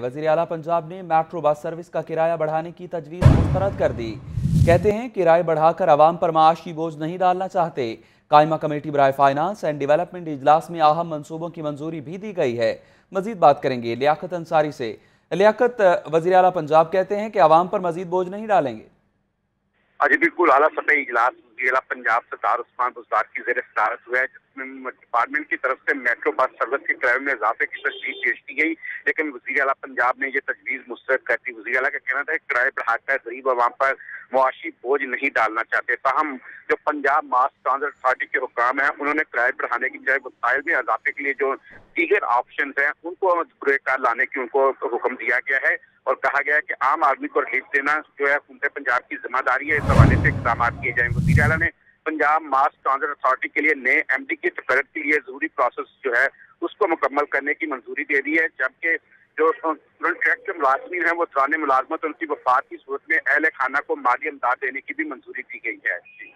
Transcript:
وزیر اعلیٰ پنجاب نے میٹرو بس سروس کا کرایہ بڑھانے کی تجویز مسترد کر دی۔ کہتے ہیں، کرایہ بڑھا کر عوام پر معاشی بوجھ نہیں ڈالنا چاہتے۔ قائمہ کمیٹی برائے فائنانس اینڈ ڈیولپمنٹ اجلاس میں اہم منصوبوں کی منظوری بھی دی گئی ہے۔ مزید بات کریں گے لیاقت انصاری سے۔ لیاقت، وزیر اعلیٰ پنجاب کہتے ہیں کہ عوام پر مزید بوجھ نہیں ڈالیں گے۔ آج بالکل اعلیٰ سطح اجلاس وزیر پنجاب ستار عثمان بزدار کی زیر صدارت ہوا ہے جس میں ڈپارٹمنٹ کی طرف سے میٹرو بس سروس کے کرایے میں اضافے کی تجویز پیش کی گئی۔ لیکن وزیر اعلیٰ پنجاب نے یہ تجویز مسترد کر دی۔ وزیر اعلیٰ کا کہنا تھا کہ کرایہ بڑھا کر غریب عوام پر معاشی بوجھ نہیں ڈالنا چاہتے۔ تاہم، جو پنجاب ماس ٹرانزٹ اتھارٹی کے حکام ہیں، انہوں نے کرایہ بڑھانے کی جائے وسائل میں اضافے کے لیے جو دیگر آپشنز ہیں، ان کو بریک کار لانے کی ان کو حکم دیا گیا ہے۔ اور کہا گیا ہے کہ عام آدمی کو ریلیف دینا جو ہے حکومت پنجاب کی ذمہ داری ہے، اس حوالے سے اقدامات کیے جائیں۔ وزیر اعلیٰ نے پنجاب ماس ٹرانزٹ اتھارٹی کے لیے نئے ایم ڈی کی تقرر کے لیے ضروری پروسیس جو ہے اس کو مکمل کرنے کی منظوری دے دی ہے۔ جبکہ جو ٹریک کے ملازمین ہیں، وہ پرانے ملازمت ان کی وفات کی صورت میں اہل خانہ کو مالی امداد دینے کی بھی منظوری دی گئی ہے۔